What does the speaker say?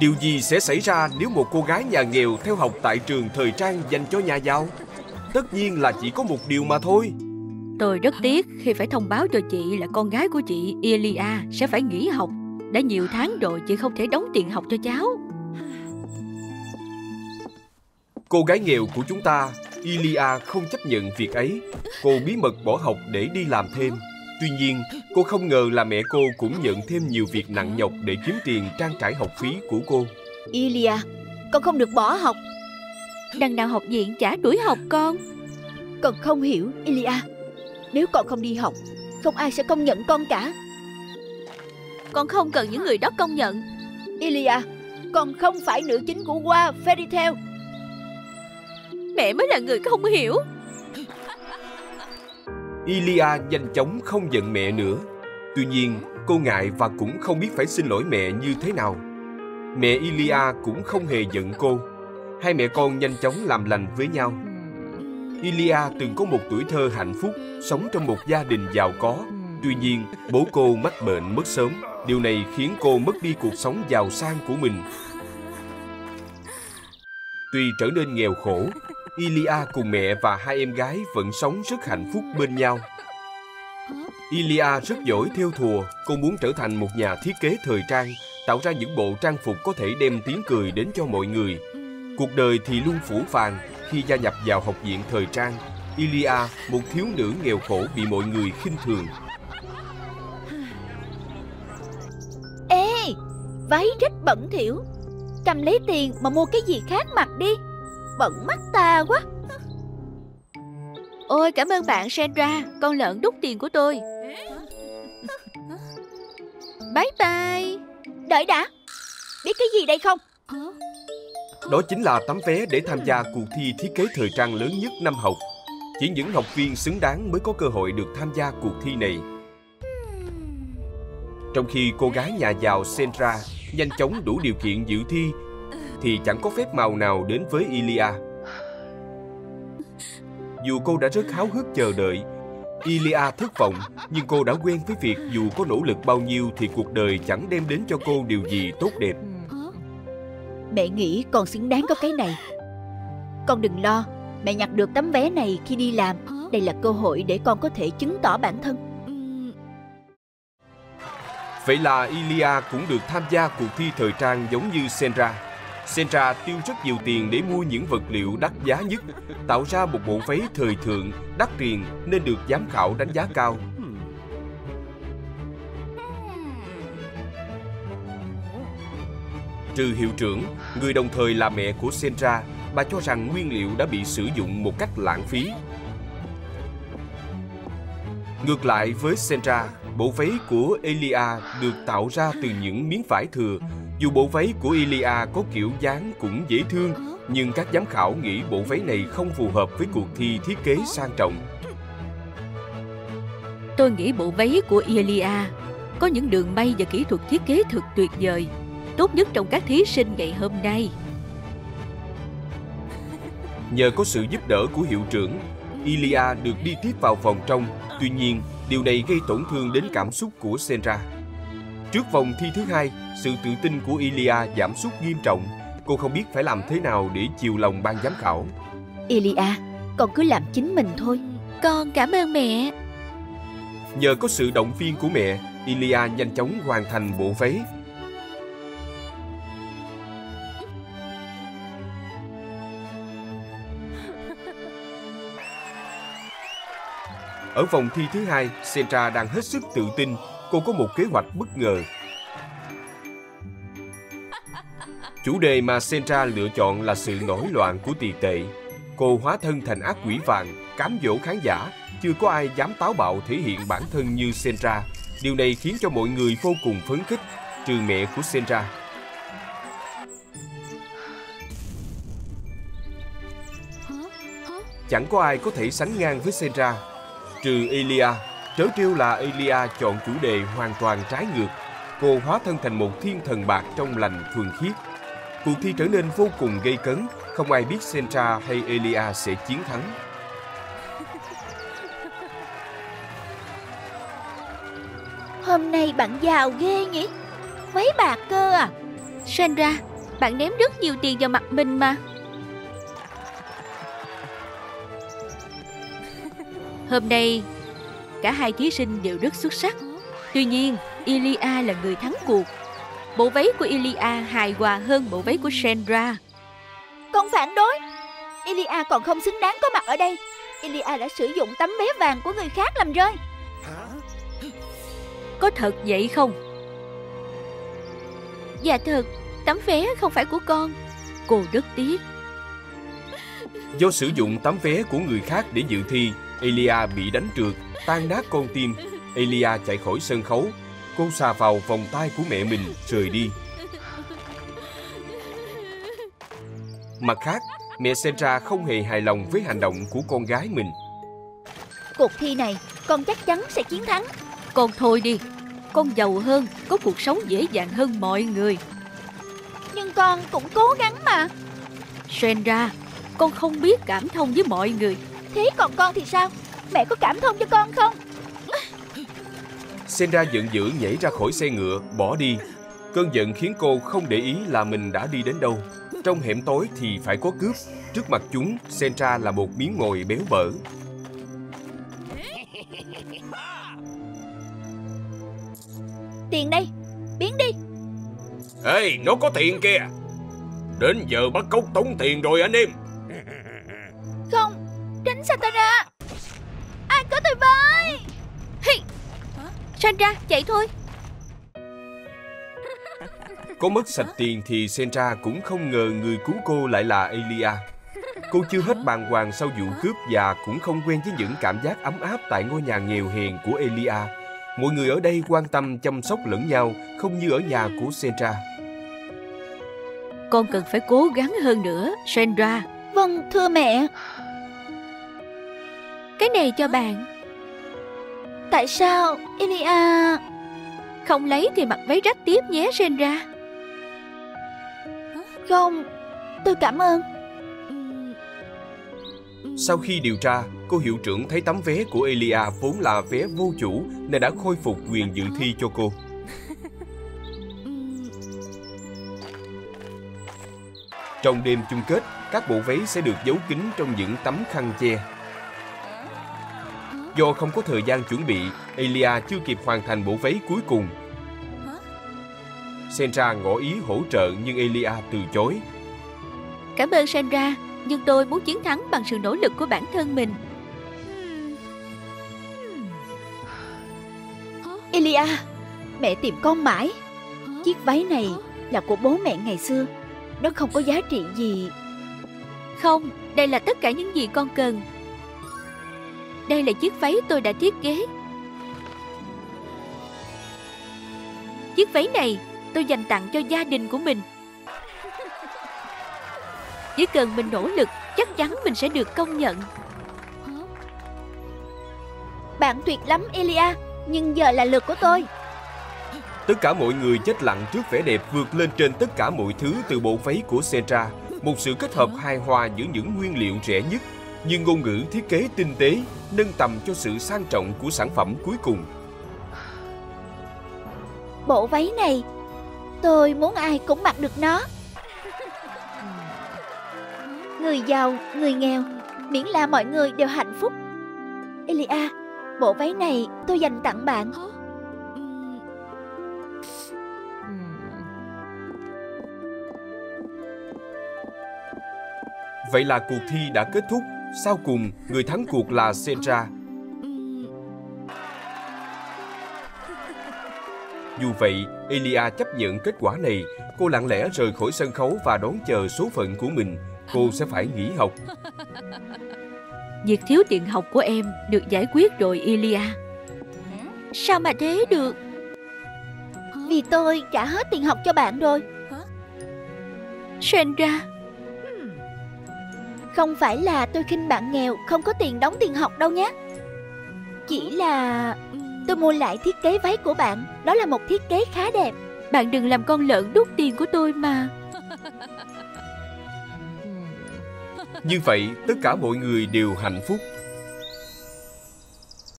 Điều gì sẽ xảy ra nếu một cô gái nhà nghèo theo học tại trường thời trang dành cho nhà giàu? Tất nhiên là chỉ có một điều mà thôi. Tôi rất tiếc khi phải thông báo cho chị là con gái của chị Elia sẽ phải nghỉ học. Đã nhiều tháng rồi chị không thể đóng tiền học cho cháu. Cô gái nghèo của chúng ta, Ilia không chấp nhận việc ấy. Cô bí mật bỏ học để đi làm thêm. Tuy nhiên, cô không ngờ là mẹ cô cũng nhận thêm nhiều việc nặng nhọc để kiếm tiền trang trải học phí của cô. Ilia, con không được bỏ học. Đằng nào học viện chả đuổi học con. Con không hiểu, Ilia. Nếu con không đi học, không ai sẽ công nhận con cả. Con không cần những người đó công nhận. Ilia, con không phải nữ chính của Hoa Fairy Tail. Mẹ mới là người không hiểu. Ilia nhanh chóng không giận mẹ nữa. Tuy nhiên, cô ngại và cũng không biết phải xin lỗi mẹ như thế nào. Mẹ Ilia cũng không hề giận cô. Hai mẹ con nhanh chóng làm lành với nhau. Ilia từng có một tuổi thơ hạnh phúc, sống trong một gia đình giàu có. Tuy nhiên, bố cô mắc bệnh mất sớm. Điều này khiến cô mất đi cuộc sống giàu sang của mình. Tuy trở nên nghèo khổ, Ilia cùng mẹ và hai em gái vẫn sống rất hạnh phúc bên nhau. Ilia rất giỏi theo thùa, cô muốn trở thành một nhà thiết kế thời trang, tạo ra những bộ trang phục có thể đem tiếng cười đến cho mọi người. Cuộc đời thì luôn phủ phàng khi gia nhập vào học viện thời trang. Ilia, một thiếu nữ nghèo khổ bị mọi người khinh thường. Ê, váy rất bẩn thỉu. Cầm lấy tiền mà mua cái gì khác mặc đi bận mắt ta quá. Ôi cảm ơn bạn Sandra, con lợn đút tiền của tôi. Bye bye. Đợi đã. Biết cái gì đây không? Đó chính là tấm vé để tham gia cuộc thi thiết kế thời trang lớn nhất năm học. Chỉ những học viên xứng đáng mới có cơ hội được tham gia cuộc thi này. Trong khi cô gái nhà giàu Sandra nhanh chóng đủ điều kiện dự thi thì chẳng có phép màu nào đến với Ilia. Dù cô đã rất háo hức chờ đợi, Ilia thất vọng, nhưng cô đã quen với việc dù có nỗ lực bao nhiêu thì cuộc đời chẳng đem đến cho cô điều gì tốt đẹp. Mẹ nghĩ con xứng đáng có cái này. Con đừng lo, mẹ nhặt được tấm vé này khi đi làm. Đây là cơ hội để con có thể chứng tỏ bản thân. Vậy là Ilia cũng được tham gia cuộc thi thời trang giống như Sandra. Sentra tiêu rất nhiều tiền để mua những vật liệu đắt giá nhất, tạo ra một bộ váy thời thượng, đắt tiền nên được giám khảo đánh giá cao. Trừ hiệu trưởng, người đồng thời là mẹ của Sentra, bà cho rằng nguyên liệu đã bị sử dụng một cách lãng phí. Ngược lại với Sentra, bộ váy của Elia được tạo ra từ những miếng vải thừa. Dù bộ váy của Elia có kiểu dáng cũng dễ thương, nhưng các giám khảo nghĩ bộ váy này không phù hợp với cuộc thi thiết kế sang trọng. Tôi nghĩ bộ váy của Elia có những đường may và kỹ thuật thiết kế thật tuyệt vời, tốt nhất trong các thí sinh ngày hôm nay. Nhờ có sự giúp đỡ của hiệu trưởng, Ilia được đi tiếp vào vòng trong. Tuy nhiên, điều này gây tổn thương đến cảm xúc của Senra. Trước vòng thi thứ hai, sự tự tin của Ilia giảm sút nghiêm trọng. Cô không biết phải làm thế nào để chiều lòng ban giám khảo. Ilia, con cứ làm chính mình thôi. Con cảm ơn mẹ. Nhờ có sự động viên của mẹ, Ilia nhanh chóng hoàn thành bộ váy. Ở vòng thi thứ hai, Sentra đang hết sức tự tin. Cô có một kế hoạch bất ngờ. Chủ đề mà Senra lựa chọn là sự nổi loạn của tiền tệ. Cô hóa thân thành ác quỷ vàng, cám dỗ khán giả. Chưa có ai dám táo bạo thể hiện bản thân như Senra Điều này khiến cho mọi người vô cùng phấn khích, trừ mẹ của Senra Chẳng có ai có thể sánh ngang với Senra Trừ Elia, trớ trêu là Elia chọn chủ đề hoàn toàn trái ngược. Cô hóa thân thành một thiên thần bạc trong lành thuần khiết. Cuộc thi trở nên vô cùng gây cấn, không ai biết Sentra hay Elia sẽ chiến thắng. Hôm nay bạn giàu ghê nhỉ? Váy bạc cơ à? Sandra, bạn ném rất nhiều tiền vào mặt mình mà. Hôm nay, cả hai thí sinh đều rất xuất sắc. Tuy nhiên, Ilia là người thắng cuộc. Bộ váy của Ilia hài hòa hơn bộ váy của Sandra. Con phản đối. Ilia còn không xứng đáng có mặt ở đây. Ilia đã sử dụng tấm vé vàng của người khác làm rơi. Có thật vậy không? Dạ thật, tấm vé không phải của con. Cô rất tiếc. Do sử dụng tấm vé của người khác để dự thi, Elia bị đánh trượt, tan nát con tim. Elia chạy khỏi sân khấu. Cô xà vào vòng tay của mẹ mình, rời đi. Mặt khác, mẹ Sandra không hề hài lòng với hành động của con gái mình. Cuộc thi này, con chắc chắn sẽ chiến thắng. Con thôi đi, con giàu hơn, có cuộc sống dễ dàng hơn mọi người. Nhưng con cũng cố gắng mà. Sandra, con không biết cảm thông với mọi người. Thế còn con thì sao? Mẹ có cảm thông cho con không? Sandra giận dữ nhảy ra khỏi xe ngựa, bỏ đi. Cơn giận khiến cô không để ý là mình đã đi đến đâu. Trong hẻm tối thì phải có cướp. Trước mặt chúng, Sandra là một miếng mồi béo bở. Tiền đây, biến đi. Ê, nó có tiền kìa. Đến giờ bắt cóc tống tiền rồi anh em. Sandra, chạy thôi. Có mất sạch tiền thì Sandra cũng không ngờ người cứu cô lại là Elia. Cô chưa hết bàng hoàng sau vụ cướp và cũng không quen với những cảm giác ấm áp tại ngôi nhà nghèo hèn của Elia. Mọi người ở đây quan tâm chăm sóc lẫn nhau, không như ở nhà của Sandra. Con cần phải cố gắng hơn nữa, Sandra. Vâng, thưa mẹ. Cái này cho bạn. Tại sao Elia... Không lấy thì mặc váy rách tiếp nhé, Sandra. Không, tôi cảm ơn. Sau khi điều tra, cô hiệu trưởng thấy tấm vé của Elia vốn là vé vô chủ nên đã khôi phục quyền dự thi cho cô. Trong đêm chung kết, các bộ váy sẽ được giấu kín trong những tấm khăn che. Do không có thời gian chuẩn bị, Elia chưa kịp hoàn thành bộ váy cuối cùng. Sandra ngỏ ý hỗ trợ nhưng Elia từ chối. Cảm ơn Sandra, nhưng tôi muốn chiến thắng bằng sự nỗ lực của bản thân mình. Elia, mẹ tìm con mãi. Chiếc váy này là của bố mẹ ngày xưa. Nó không có giá trị gì. Không, đây là tất cả những gì con cần. Đây là chiếc váy tôi đã thiết kế. Chiếc váy này tôi dành tặng cho gia đình của mình. Chỉ cần mình nỗ lực, chắc chắn mình sẽ được công nhận. Bạn tuyệt lắm Elia, nhưng giờ là lượt của tôi. Tất cả mọi người chết lặng trước vẻ đẹp vượt lên trên tất cả mọi thứ từ bộ váy của Sandra. Một sự kết hợp hài hòa giữa những nguyên liệu rẻ nhất, nhưng ngôn ngữ thiết kế tinh tế, nâng tầm cho sự sang trọng của sản phẩm cuối cùng. Bộ váy này, tôi muốn ai cũng mặc được nó. Người giàu, người nghèo, miễn là mọi người đều hạnh phúc. Elia, bộ váy này tôi dành tặng bạn. Vậy là cuộc thi đã kết thúc. Sau cùng, người thắng cuộc là Sandra. Dù vậy, Elia chấp nhận kết quả này. Cô lặng lẽ rời khỏi sân khấu và đón chờ số phận của mình. Cô sẽ phải nghỉ học. Việc thiếu tiền học của em được giải quyết rồi Ilia. Sao mà thế được? Vì tôi trả hết tiền học cho bạn rồi. Sandra, Không phải là tôi khinh bạn nghèo không có tiền đóng tiền học đâu nhé. Chỉ là tôi mua lại thiết kế váy của bạn. Đó là một thiết kế khá đẹp. bạn đừng làm con lợn đút tiền của tôi mà. Như vậy, tất cả mọi người đều hạnh phúc.